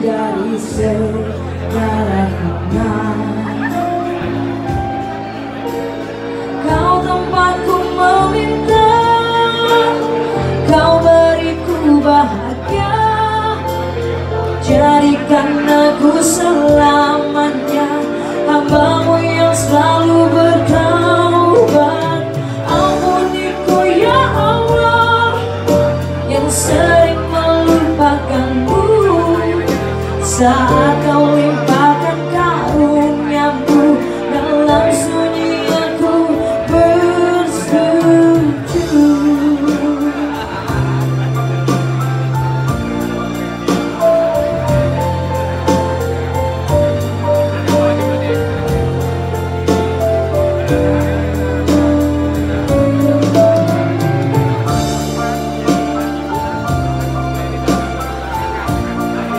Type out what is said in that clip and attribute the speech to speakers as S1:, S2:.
S1: dari segala hikmah Kau tempatku meminta Kau beriku bahagia. Jadikan aku selamanya Hambamu yang selalu bertaubat. Ampuniku ya Allah Yang sering Saat kau limpahkan karuniamu Dalam sunyi aku bersetuju. Thank